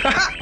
Ha ha!